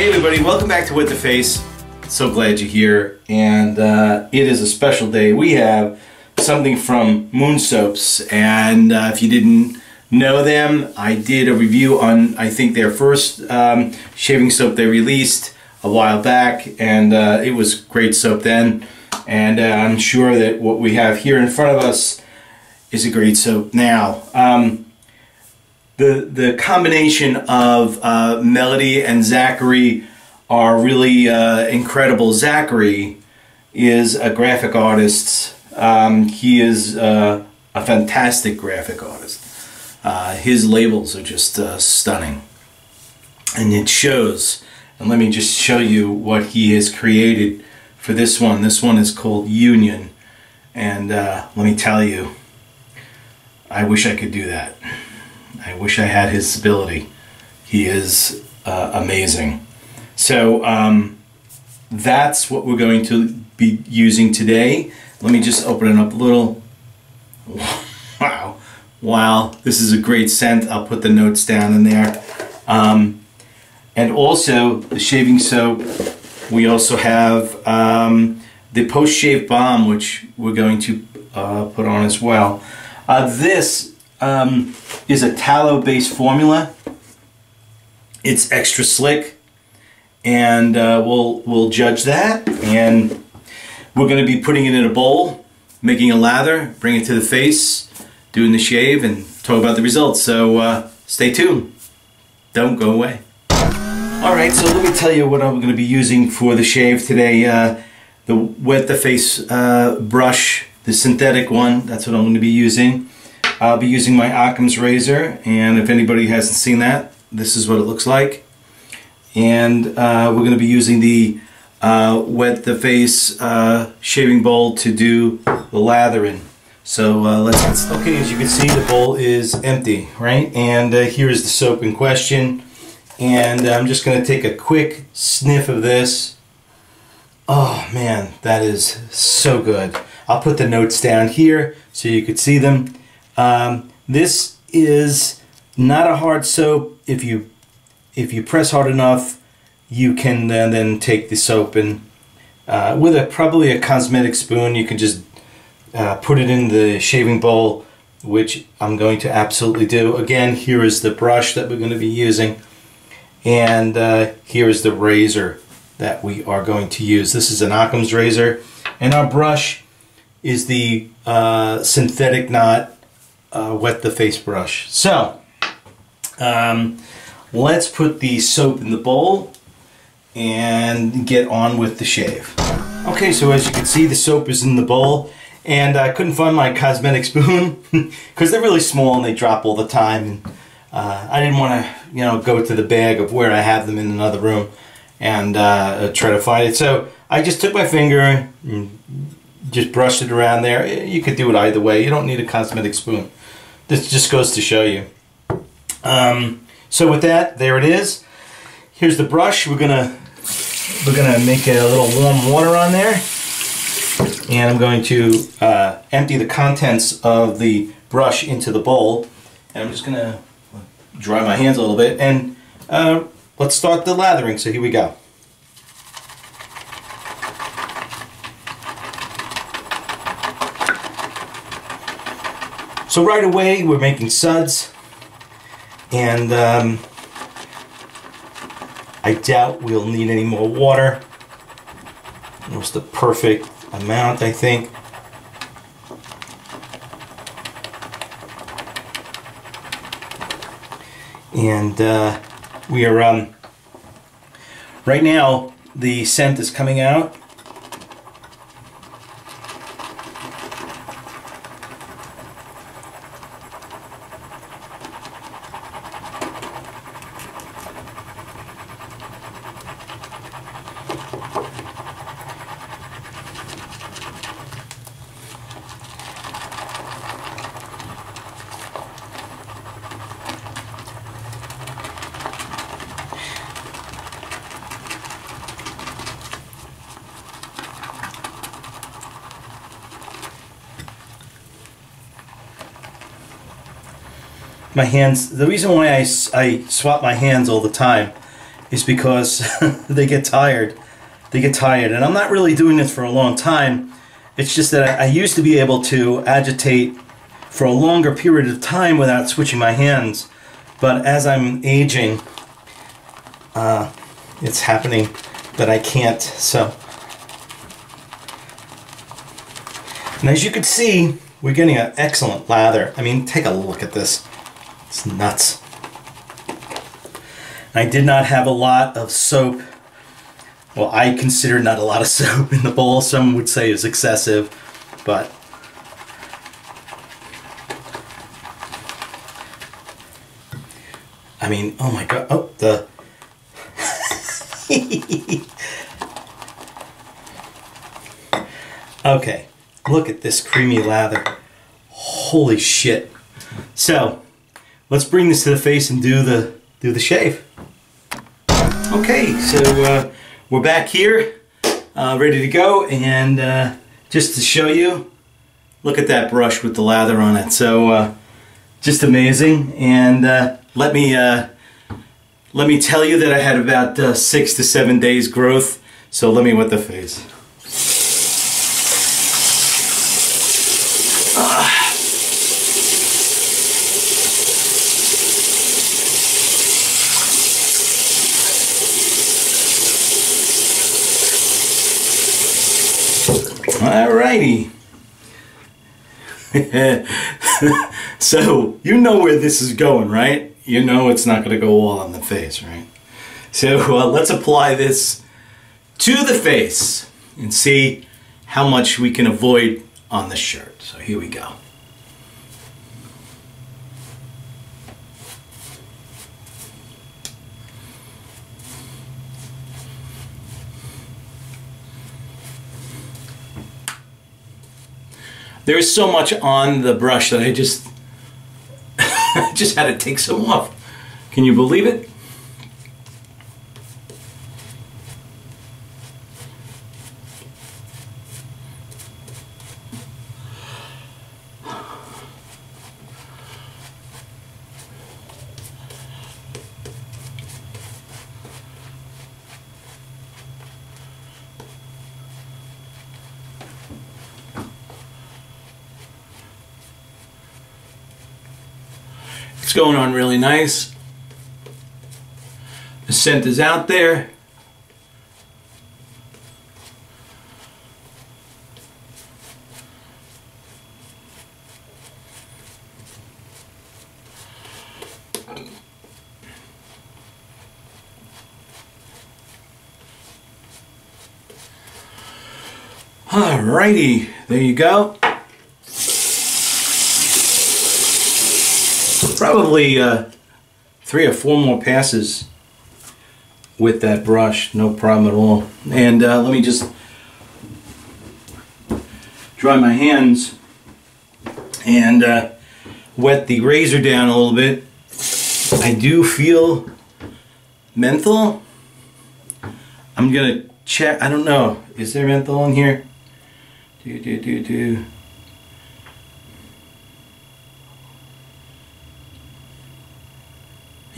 Hey everybody, welcome back to Wet the Face. So glad you're here, and uh, it is a special day. We have something from Moon Soaps, and uh, if you didn't know them, I did a review on I think their first um, shaving soap they released a while back, and uh, it was great soap then. And uh, I'm sure that what we have here in front of us is a great soap now. Um, the the combination of uh, Melody and Zachary are really uh, incredible. Zachary is a graphic artist. Um, he is uh, a fantastic graphic artist. Uh, his labels are just uh, stunning, and it shows. And let me just show you what he has created for this one. This one is called Union, and uh, let me tell you, I wish I could do that. I wish I had his ability. He is uh, amazing. So um, that's what we're going to be using today. Let me just open it up a little. Wow. Wow. This is a great scent. I'll put the notes down in there. Um, and also the shaving soap. We also have um, the post-shave balm, which we're going to uh, put on as well. Uh, this um, is a tallow-based formula. It's extra slick, and uh, we'll we'll judge that. And we're going to be putting it in a bowl, making a lather, bring it to the face, doing the shave, and talk about the results. So uh, stay tuned. Don't go away. All right, so let me tell you what I'm going to be using for the shave today. Uh, the wet the face uh, brush, the synthetic one. That's what I'm going to be using. I'll be using my Occam's razor and if anybody hasn't seen that this is what it looks like. And uh, we're going to be using the uh, wet the face uh, shaving bowl to do the lathering. So uh, let's get. Okay as you can see the bowl is empty right? And uh, here's the soap in question. And I'm just going to take a quick sniff of this. Oh man that is so good. I'll put the notes down here so you could see them um, this is not a hard soap. If you if you press hard enough, you can then, then take the soap and uh, with a probably a cosmetic spoon, you can just uh, put it in the shaving bowl, which I'm going to absolutely do. Again, here is the brush that we're going to be using, and uh, here is the razor that we are going to use. This is an Occam's razor, and our brush is the uh, synthetic knot uh, wet the face brush. So, um, let's put the soap in the bowl and get on with the shave. Okay, so as you can see, the soap is in the bowl, and I couldn't find my cosmetic spoon because they're really small and they drop all the time. And uh, I didn't want to, you know, go to the bag of where I have them in another room and uh, try to find it. So I just took my finger and just brushed it around there. You could do it either way. You don't need a cosmetic spoon. This just goes to show you. Um, so with that, there it is. Here's the brush. We're gonna we're gonna make a little warm water on there, and I'm going to uh, empty the contents of the brush into the bowl. And I'm just gonna dry my hands a little bit, and uh, let's start the lathering. So here we go. So right away we're making suds and um, I doubt we'll need any more water. It was the perfect amount I think. And uh, we are, um, right now the scent is coming out my hands, the reason why I, I swap my hands all the time is because they get tired. They get tired. And I'm not really doing this for a long time. It's just that I, I used to be able to agitate for a longer period of time without switching my hands. But as I'm aging, uh, it's happening that I can't. So, and as you can see, we're getting an excellent lather. I mean, take a look at this. It's nuts. I did not have a lot of soap. Well, I consider not a lot of soap in the bowl. Some would say is excessive, but I mean, oh my god. Oh, the okay, look at this creamy lather. Holy shit. So, let's bring this to the face and do the do the shave. Okay, so uh, we're back here, uh, ready to go, and uh, just to show you, look at that brush with the lather on it. So, uh, just amazing. And uh, let me uh, let me tell you that I had about six to seven days growth, so let me wet the face. So, you know where this is going, right? you know it's not going to go all on the face, right? So uh, let's apply this to the face and see how much we can avoid on the shirt. So here we go. There's so much on the brush that I just just had to take some off. Can you believe it? Going on really nice. The scent is out there. Alrighty, there you go. Probably uh, three or four more passes with that brush, no problem at all. And uh, let me just dry my hands and uh, wet the razor down a little bit. I do feel menthol. I'm gonna check, I don't know, is there menthol in here? Do, do, do, do.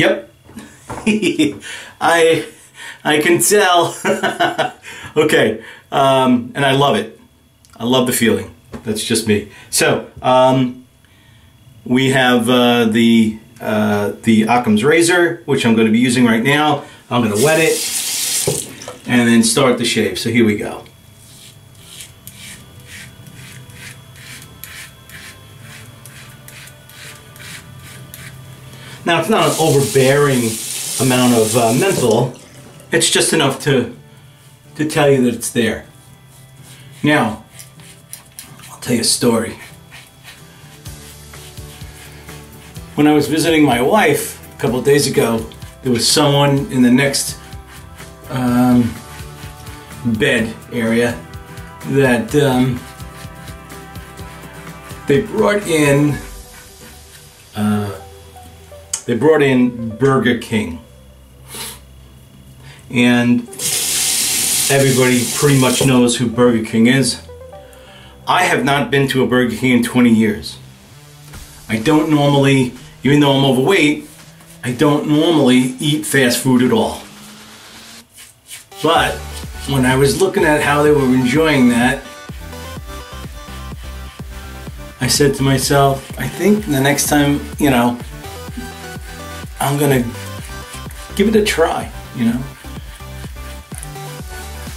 Yep. I I can tell. okay, um, and I love it. I love the feeling. That's just me. So um, we have uh, the uh, the Occam's razor, which I'm going to be using right now. I'm going to wet it and then start the shave. So here we go. Now it's not an overbearing amount of uh, menthol. It's just enough to, to tell you that it's there. Now, I'll tell you a story. When I was visiting my wife a couple days ago, there was someone in the next um, bed area that um, they brought in they brought in Burger King. And everybody pretty much knows who Burger King is. I have not been to a Burger King in 20 years. I don't normally, even though I'm overweight, I don't normally eat fast food at all. But when I was looking at how they were enjoying that, I said to myself, I think the next time, you know, I'm gonna give it a try, you know.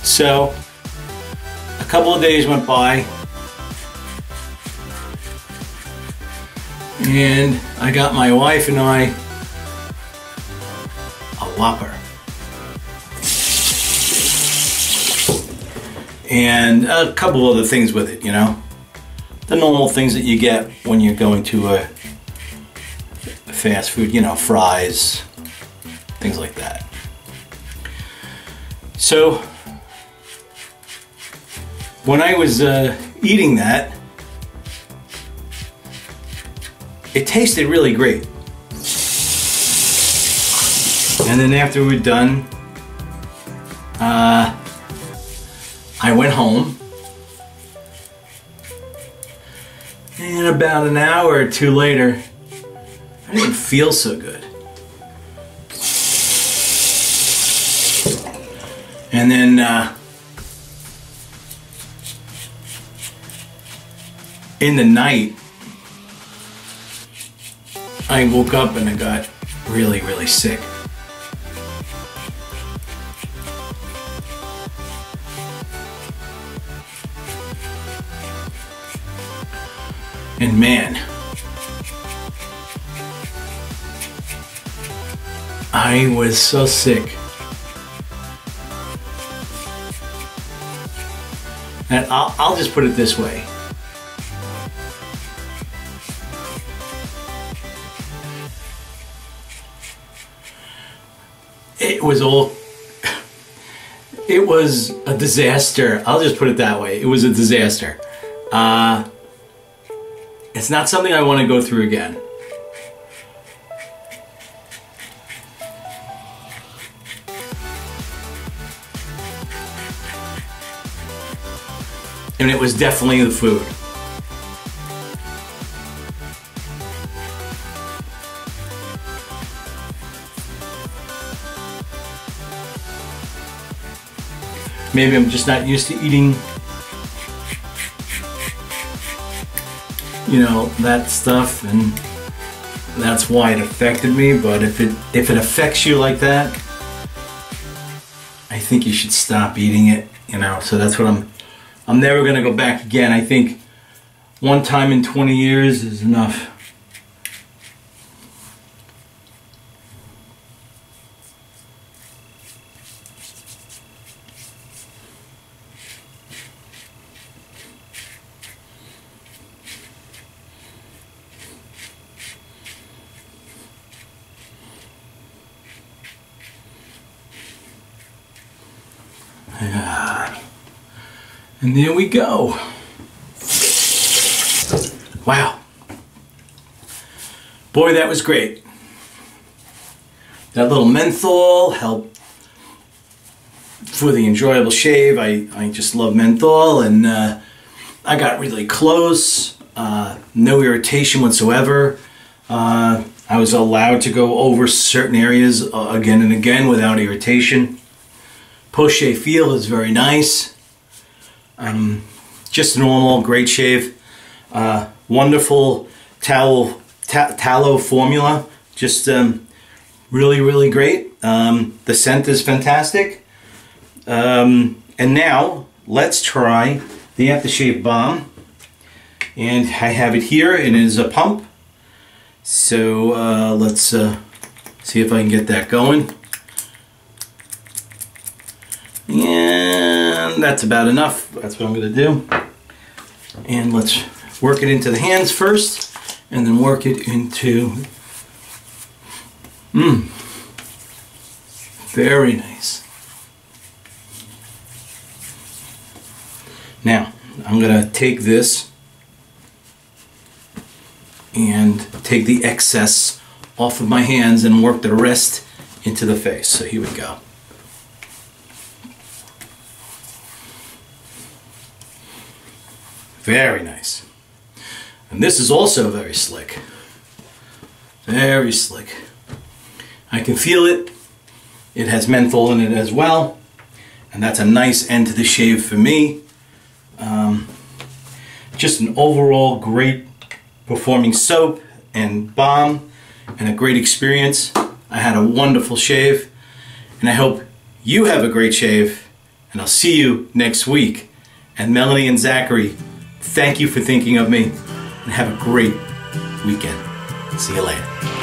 So a couple of days went by and I got my wife and I a Whopper. And a couple other things with it, you know. The normal things that you get when you're going to a fast food, you know, fries, things like that. So, when I was uh, eating that, it tasted really great. And then after we are done, uh, I went home. And about an hour or two later, Didn't feel so good. And then uh, in the night, I woke up and I got really, really sick. And man, I was so sick. And I'll, I'll just put it this way. It was all, it was a disaster. I'll just put it that way. It was a disaster. Uh, it's not something I want to go through again. And it was definitely the food. Maybe I'm just not used to eating you know that stuff and that's why it affected me but if it if it affects you like that I think you should stop eating it you know so that's what I'm I'm never gonna go back again I think one time in 20 years is enough Yeah. And there we go. Wow. Boy, that was great. That little menthol helped for the enjoyable shave. I, I just love menthol and uh, I got really close. Uh, no irritation whatsoever. Uh, I was allowed to go over certain areas uh, again and again without irritation. Shave feel is very nice. Um, just normal, great shave. Uh, wonderful tallow, ta tallow formula. Just um, really, really great. Um, the scent is fantastic. Um, and now let's try the aftershave balm. And I have it here. And it is a pump. So uh, let's uh, see if I can get that going. And that's about enough. That's what I'm going to do. And let's work it into the hands first and then work it into Mmm. Very nice. Now, I'm going to take this and take the excess off of my hands and work the rest into the face. So here we go. Very nice. And this is also very slick. Very slick. I can feel it. It has menthol in it as well. And that's a nice end to the shave for me. Um, just an overall great performing soap and balm and a great experience. I had a wonderful shave and I hope you have a great shave and I'll see you next week. And Melanie and Zachary, thank you for thinking of me and have a great weekend. See you later.